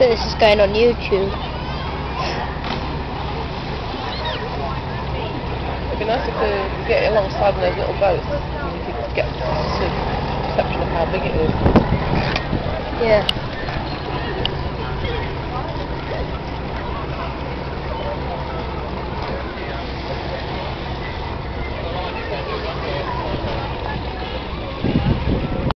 think this is going on YouTube. It'd be nice if we could get alongside those little boats and you could get a perception of how big it is. Yeah.